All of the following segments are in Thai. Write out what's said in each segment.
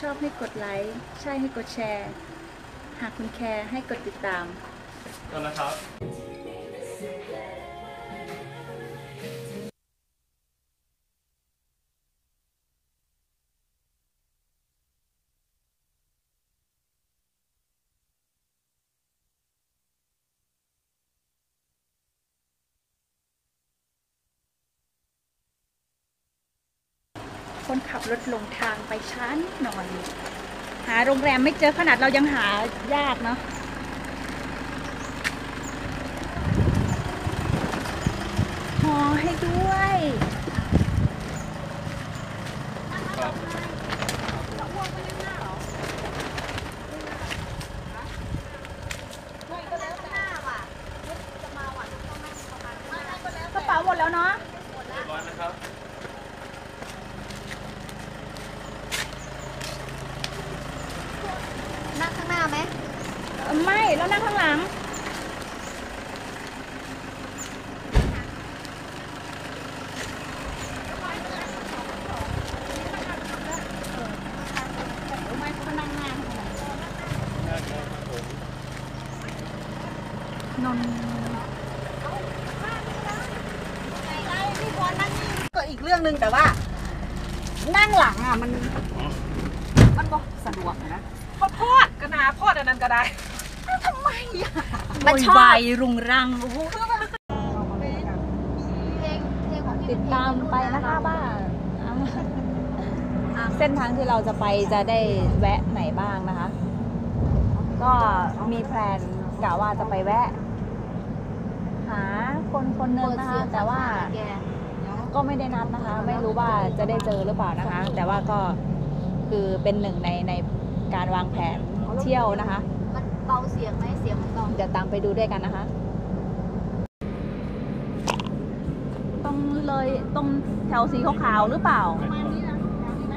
ชอบให้กดไลค์ใช่ให้กดแชร์ หากคุณแคร์ให้กดติดตามก่อนนะครับ คนขับรถลงทางไปช้านิดหน่อย หาโรงแรมไม่เจอขนาดเรายังหายากเนาะหอให้ด้วย ครับ กระเป๋าหมดแล้วเนาะ เรียบร้อยนะครับ นั่งข้างหน้าไหม เอ่อไม่ แล้วนั่งข้างหลัง นนท์ พี่พรนั่งนี่ก็อีกเรื่องหนึ่งแต่ว่า นั่งหลังอะมันมันก็สะดวกนะข้าวโพดก็นาโพดอันนั้นก็ได้ ทำไมอะมันชอบรุงรังโอ้โหเพลงเพลงของพี่ติดตามไปนะคะว่าเส้นทางที่เราจะไปจะได้แวะไหนบ้างนะคะ ก็มีแพลนกะว่าจะไปแวะ หาคนคนหนึงนะคะแต่ว่า แก ก็ไม่ได้นัดนะคะ ไม่รู้ว่าจะได้เจอหรือเปล่านะคะ แต่ว่าก็คือเป็นหนึ่งในในการวางแผนเที่ยวนะคะ มันเบาเสียงไหมเสียงมันเบาเดี๋ยวตามไปดูด้วยกันนะคะ ตรงเลยตรงแถวสีขาวๆหรือเปล่า ประมาณนี้นะประมาณนี้ไหม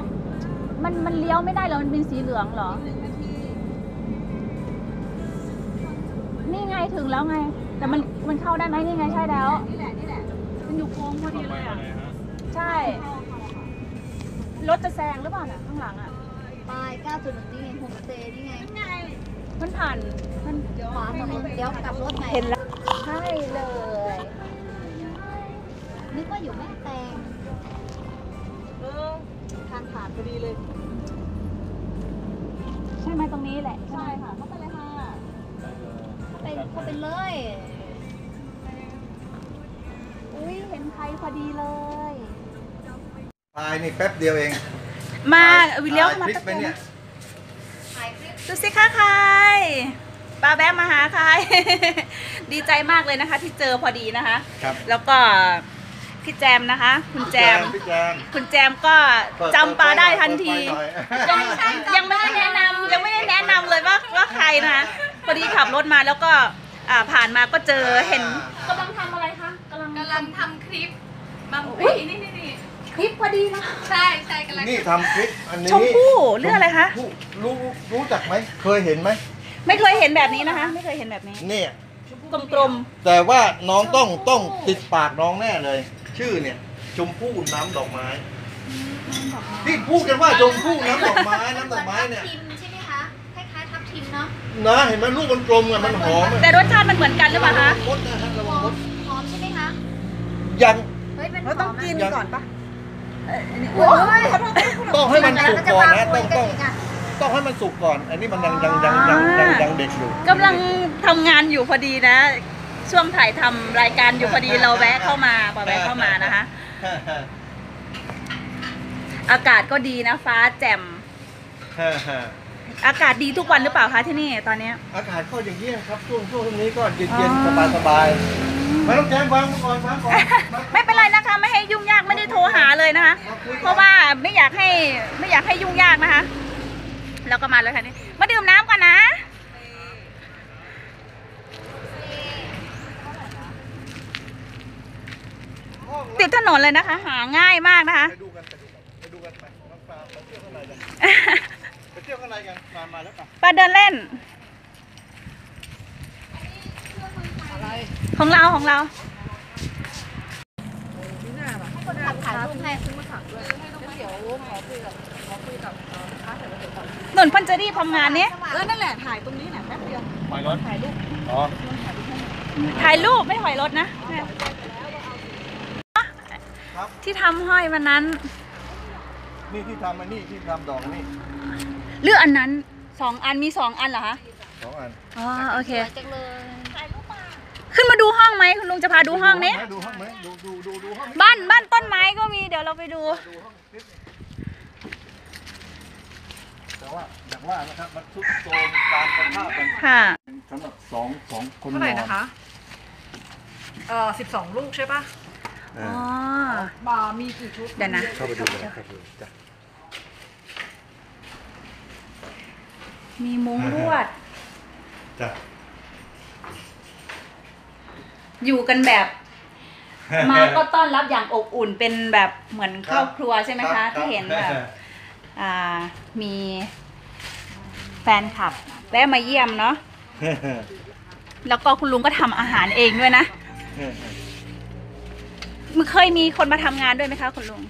มันมันเลี้ยวไม่ได้เหรอมันเป็นสีเหลืองเหรอนี่ไงถึงแล้วไง แต่มันมันเข้าได้ไหมนี่ไงใช่แล้ว นี่แหละนี่แหละมันอยู่โค้งพอดีเลยอะ ใช่ รถจะแซงหรือเปล่าน่ะข้างหลังอะ ปลาย9.1นี่ไงโฮมสเตย์นี่ไงมันผ่านมันขวามือเดี๋ยวกลับรถใหม่เห็นแล้ว ใช่เลย นึกว่าอยู่แม่แตงเออทางผ่านพอดีเลย ใช่ไหมตรงนี้แหละ ใช่ค่ะ เข้าไปเลยค่ะ เข้าไปเข้าไปเลย อุ้ยเห็นใครพอดีเลย ตายนี่แป๊บเดียวเองมาวิเลี้ยวถ่มาคลิปตะไปโกนเนี่ยถ่ายคลิปดูสิคะใครปลาแบ๊บมาหาใคร ดีใจมากเลยนะคะ ที่เจอพอดีนะคะ ครับแล้วก็พี่แจมนะคะ คุณแจม พี่แจม คุณแจมก็เปิจำปลาได้ทันทีเปิดไฟหน่อยยังยังไม่ได้แนะนำยังไม่ได้แนะนำเลยว่าว่าใครนะคะพอดีขับรถมาแล้วก็อ่าผ่านมาก็เจอเห็นกำลังทำอะไรคะกำลังกำลังทำคลิปบางอุ๊ปียนี่นี่นี่ คลิปพอดีนะใช่ใช่กำลังนี่ทำคลิปอันนี้ชมพู่เรื่องอะไรคะ ชมรู้รู้จักไหมเคยเห็นไหมไม่เคยเห็นแบบนี้นะคะ ไม่เคยเห็นแบบนี้เนี่ยกลมแต่ว่าน้องต้องต้องติดปากน้องแน่เลย ชื่อเนี่ย ชมพู่น้ำดอกไม้ที่พูดกันว่าชมพู่น้ำดอกไม้น้ำดอกไม้เนี่ยทับทิมใช่ไหมคะคล้ายๆทับทิมเนาะนะเห็นไหมลูกมันกลมไงมันหอมๆแต่รสชาติมันเหมือนกันหรือเปล่าคะมดนะฮะระหวังอมมดหอมใช่ไหมคะยัง เฮ้ยเป็นเราต้องกินยังก่อนปะ โอ้ยต้องให้มันสุกก่อนนะมัต้องจะต้องมาคุยกันอีกอะต้องให้มันสุกก่อน อันนี้มันยังยังยังยังยังยังเด็กอยู่กำลังทำงานอยู่พอดีนะ ช่วงถ่ายทำรายการอยู่พอดีเราแวะเข้ามาพอแวะเข้ามานะคะ อากาศก็ดีนะฟ้าแจ่มอากาศดีทุกวันหรือเปล่าคะที่นี่ตอนเนี้ยอากาศก็อย่างนี้ยครับช่วงช่วงนี้ก็เย็นอ๋เย็นอสบายสบาย ไม่ต้องแจ้งฟังก่อนฟังก่อนไม่เป็นไรนะคะ ไม่ให้ยุ่งยากไม่ได้โทรหาเลยนะคะ เพราะว่าไม่อยากให้ไม่อยากให้ยุ่งยากนะคะแล้วก็มาเลยค่ะนี่มาดื่มน้ำก่อนนะติดถนนเลยนะคะ หาง่ายมากนะคะไปดูกันไปดูกันไปดูกันไปน้องปลาไปเที่ยวข้างในกันไปเที่ยวข้างในกันมามาแล้วป่ะปาเดินเล่นของเรา ของเราคนขับถ่ายรูปให้เดี๋ยวขอคุยกับขอคุยกับเอ่อลูกค้าหนุนเพันจะรีบทำงานเนี้ยเออนั่นแหละถ่ายตรงนี้แหละแป๊บเดียวไปรถถ่ายรูปอ๋อถ่ายรูปไม่ถอยรถนะครับที่ทำห้อยวันนั้น นี่ที่ทำมานี่ที่ทำดอกนี่หรืออันนั้นสองอันมีสองอันเหรอคะสองอันอ๋อโอเค ขึ้นมาดูห้องไหมคุณลุงจะพาดูห้องนี้ดูห้องไหมดูดูดูดูห้องบ้านบ้านต้นไม้ก็มีเดี๋ยวเราไปดู ดูห้องนิดนึงแต่ว่าอย่างว่านะครับมันทุกโซนตามสภาพมันค่ะ สำหรับสองสองคนนเท่าอนไหร่นะคะ เอ่อสิบสองลูกใช่ปะเออ๋ออบ่ามีกี่ชุดเดี๋ยวนะ เข้าไปดูเลยครับดูจ้ะมีมุ้งลวด จ้ะ อยู่กันแบบ มาก็ต้อนรับอย่างอบอุ่นเป็นแบบเหมือนครอบครัวใช่ไหมคะที่เห็นแบบอ่ามีแฟนคลับแวะมาเยี่ยมเนาะแล้วก็คุณลุงก็ทำอาหารเองด้วยนะมันเคยมีคนมาทำงานด้วยไหมคะคุณลุง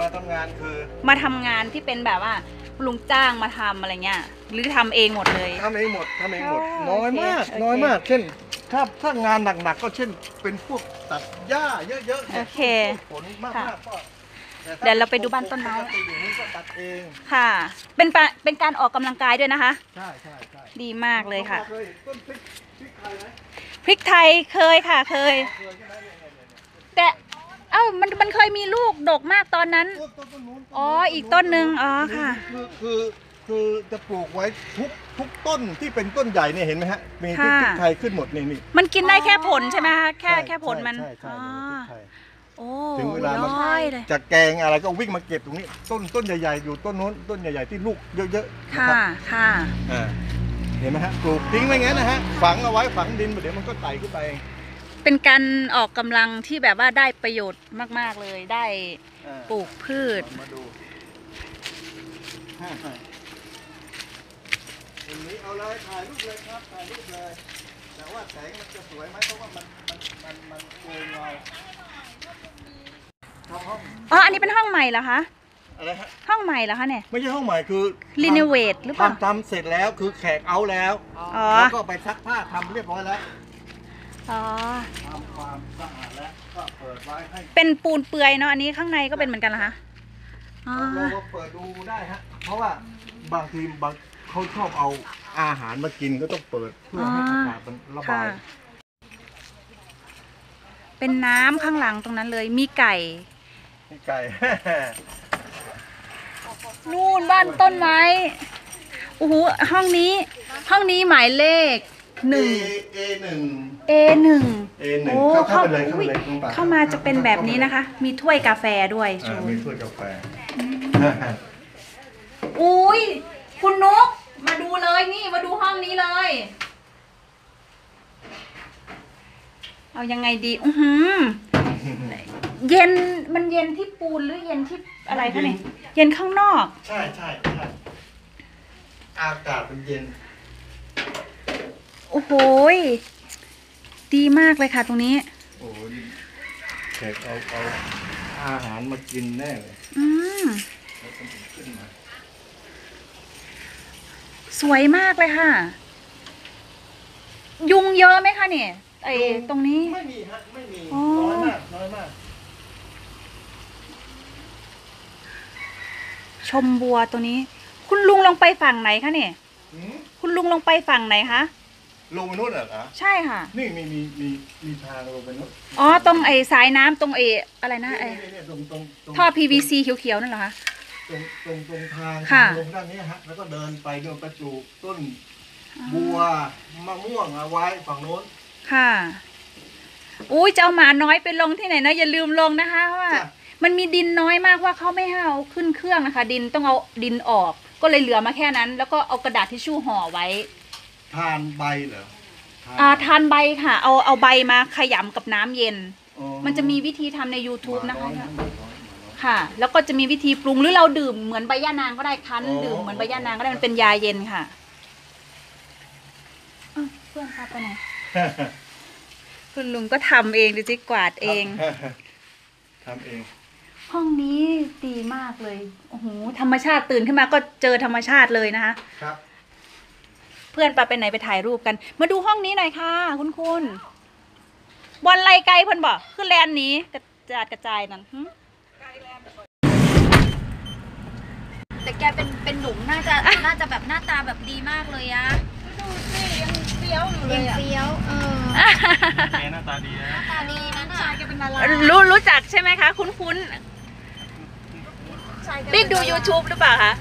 มาทำงานคือมาทำงานที่เป็นแบบว่าคุณลุงจ้างมาทำอะไรเงี้ย หรือทำเองหมดเลย ทำเองหมดทำเองหมด อ๋อน้อยมาก โอเค น้อยมาก เช่น ถ้าถ้างานหนักๆก็เช่นเป็นพวกตัดหญ้าเยอะๆนี่ยโอเคผลมากค่ะๆก็แต่ถ้เดี๋ยวเราไปดูบ้านต้นไม้ ปกติอย่างนี้ก็ตัดเองค่ะ เป็นปะเป็นการออกกำลังกายด้วยนะคะ ใช่ใช่ใช่ดีมากเลยค่ะเคยเห็นต้นพริกพริกไทยไหมพริกไทยเคยค่ะเคย เคยใช่ไหมเนี่ยเนี่ยเนี่ยเนี่ยแต่ เอ้ามันมันเคยมีลูกดกมากตอนนั้น ต้นต้นต้นนู้นอ๋ออีกต้นหนึ่งอ๋อค่ะ คือคือ คือจะปลูกไว้ทุกทุกต้นที่เป็นต้นใหญ่เนี่ยเห็นไหมฮะ มีพริกค่ะ พริกไทยขึ้นหมดนี่นี่มันกินได้แค่ผลใช่ไหมคะแค่ใช่แค่ผลมันใช่ใช่อ๋อใช่พริกไทย โอ้ถึงเวลามันย้อยเลย จะแกงอะไรก็วิ่งมาเก็บตรงนี้ ต้นต้นใหญ่ๆอยู่ต้นโน้นต้นใหญ่ๆที่ลูกเยอะๆนะค่ะ ครับค่ะ อ่าเห็นไหมฮะปลูกทิ้งไว้งั้นนะฮะฝังเอาไว้ฝังดินเดี๋ยวมันก็ไต่ขึ้นไปเองเป็นการออกกำลังที่แบบว่าได้ประโยชน์มาก ๆ เลยได้อ่าปลูกพืชมาดู ตรงนี้เอาเลยถ่ายรูปเลยครับถ่ายรูปเลย แต่ว่าแสงมันจะสวยไหมเพราะว่ามันมันมันมันโกงเราทำห้องอ๋ออันนี้เป็นห้องใหม่เหรอคะอะไรฮะห้องใหม่เหรอคะเนี่ยไม่ใช่ห้องใหม่คือรีโนเวทหรือเปล่าทำทำเสร็จแล้วคือแขกเอาแล้วอ๋อแล้วก็ไปซักผ้าทำเรียบร้อยแล้วอ๋อทำความสะอาดแล้วก็เปิดไว้ให้เป็นปูนเปื่อยเนาะอันนี้ข้างในก็เป็นเหมือนกันเหรอคะอ๋อเราก็เปิดดูได้ฮะเพราะว่าบางทีบาง เขาชอบเอาอาหารมากินก็ต้องเปิดเพื่อให้อ๋ออากาศมันระบาค่ะยเป็นน้ำข้างหลังตรงนั้นเลย มีไก่ นี่ไก่ นู่นบ้านต้นไม้โอ้โหห้องนี้ ห้องนี้หมายเลขหนึ่ง A A หนึ่ง A หนึ่ง A หนึ่งโอ้เข้าเข้าไปเลยเข้าไปเลยอุ๊ยน้องปลเข้ามาจะเป็นแบบนี้นะคะ มีถ้วยกาแฟด้วยอ่าชูมีถ้วยกาแฟ อุ้ยคุณนุก มาดูเลยนี่มาดูห้องนี้เลย เอายังไงดี อือหือ เย็นมันเย็นที่ปูนหรือเย็นที่อะไรคะเนี่ยเย็นข้างนอก ใช่ใช่ใช่อากาศมันเย็น โอ้โหยดีมากเลยค่ะตรงนี้ โอ้ยแขกเอาเอาอาหารมากินแน่เลยอืม แล้วก็ขึ้นมา สวยมากเลยค่ะ ยุงเยอะไหมคะเนี่ยไอตรงนี้ ไม่มีฮะไม่มีอ๋อ น้อยมากน้อยมาก ชมบัวตัวนี้ คุณลุงลงไปฝั่งไหนคะเนี่ย หืมคุณลุงลงไปฝั่งไหนคะ ลงไปนู่นเหรอคะใช่ค่ะ นี่มีมีมีมีทางลงไปนู่นอ๋อ ตรงไอสายน้ำตรงไออะไรนะไอนี่ๆๆตรงตรงตรงท่อ PVC เขียวๆนั่นเหรอคะ ตรงตรงตรงทางค่ะทางลงด้านนี้ฮะแล้วก็เดินไปเดินไปปลูกต้นบัวมะม่วงเอาไว้ฝั่งโน้นค่ะ อุ้ยจะเอาหมาน้อยไปลงที่ไหนนะอย่าลืมลงนะคะเพราะว่า จ้ะมันมีดินน้อยมากว่าเขาไม่ให้เอาขึ้นเครื่องนะคะ ดินต้องเอาดินออก ก็เลยเหลือมาแค่นั้น แล้วก็เอากระดาษทิชชู่ห่อไว้ ทานใบเหรอทนอ่าทานใบค่ะ เอาเอาใบมาขยำกับน้ำเย็น อ๋อมันจะมีวิธีทำใน YouTube นะคะ หมาอย ค่ะ แล้วก็จะมีวิธีปรุงหรือเราดื่มเหมือนใบย่านางก็ได้คั้นอ๋อ ดื่มเหมือนใบย่านางก็ได้มันเป็นยาเย็นค่ะอ้าวเพื่อนพาไปไหนคุณลุงก็ทำเองดูจิกวาดเอง ทำเองห้องนี้ดีมากเลยโอ้โหธรรมชาติตื่นขึ้นมาก็เจอธรรมชาติเลยนะคะ ครับ เพื่อนปาไปไหนไปถ่ายรูปกัน มาดูห้องนี้หน่อยค่ะ คุณคุณบอลไลไกลเพิ่นบอกคือแลนด์นี้กระจาดกระจายนั่นหึ แต่แกเป็นเป็นหนุ่มน่าจะน่าจะแบบหน้าตาแบบดีมากเลยอะดูสิยังเฟี้ยวอยู่เลยังยอะเฟี้ยวเออแกหน้าตาดีนะหน้าตาดีนะน่ะชายแกเป็นดารารู้รู้จักใช่ไหมคะ คุ้นคุ้นชายแกๆเป็นี่นดูดารา YouTube หรือเปล่าคะ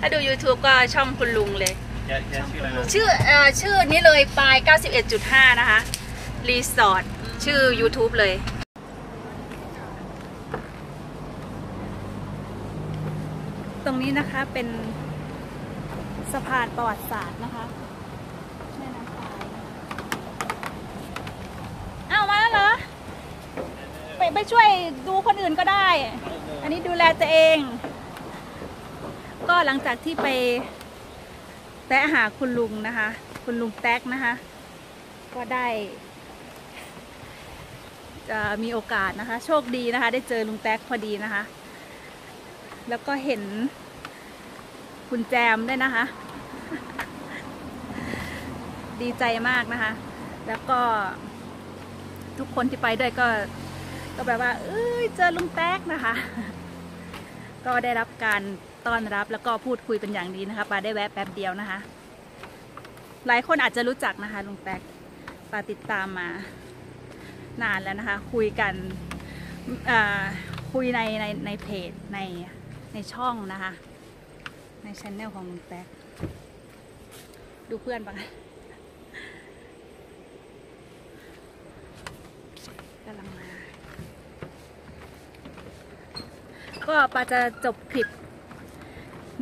ถ้าดู YouTube ก็ช่องคุณลุงเลย แกแกชื่ออะไรนะชื่อเอ่อชื่อนี้เลยปลาย 91.5 นะคะ รีสอร์ทชื่อ YouTube เลย ตรงนี้นะคะเป็นสะพานประวัติศาสตร์นะคะแม่น้ำปลายอ้ามาแล้วเหรอ ไปไปช่วยดูคนอื่นก็ได้ อันนี้ดูแลตัวเอง ก็หลังจากที่ไปแตะหาคุณลุงนะคะ คุณลุงแต๊กนะคะ ก็ได้จะมีโอกาสนะคะ โชคดีนะคะ ได้เจอลุงแต๊กพอดีนะคะ แล้วก็เห็นคุณแจมด้วยนะคะ ดีใจมากนะคะ แล้วก็ ทุกคนที่ไปด้วยก็ ก็แบบว่า เอ้ยเจอลุงแต๊กนะคะ ก็ได้รับการต้อนรับแล้วก็พูดคุยเป็นอย่างดีนะคะปาได้แวะแป๊บเดียวนะคะ หลายคนอาจจะรู้จักนะคะลุงแป๊กปาติดตามมานานแล้วนะคะ คุยกันคุยในในในเพจใน ในช่องนะคะ ในช anel ของลุงแป๊กดูเพื่อนบ้างกำลังมา ก็ปาจะจบคลิป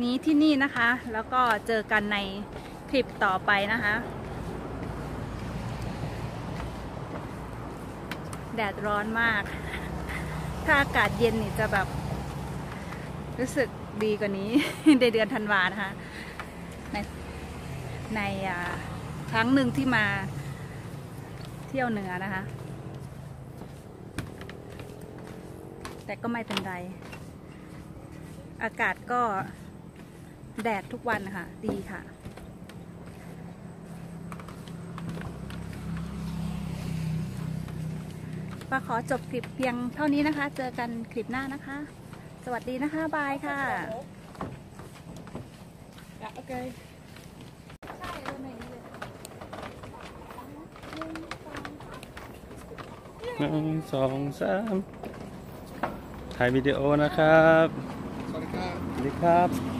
นี้ที่นี่นะคะ แล้วก็เจอกันในคลิปต่อไปนะคะ แดดร้อนมาก ถ้าอากาศเย็นนี่จะแบบ รู้สึกดีกว่านี้ในเดือนธันวานะคะ ในในครั้งหนึ่งที่มาเที่ยวเหนือนะคะ แต่ก็ไม่เป็นไร อากาศก็แดดทุกวันนะคะดีค่ะป้าขอจบคลิปเพียงเท่านี้นะคะ เจอกันคลิปหน้านะคะ สวัสดีนะคะ บายค่ะ โอเคหนึ่งสองสามถ่ายวิดีโอนะครับ สวัสดีครับ สวัสดีครับ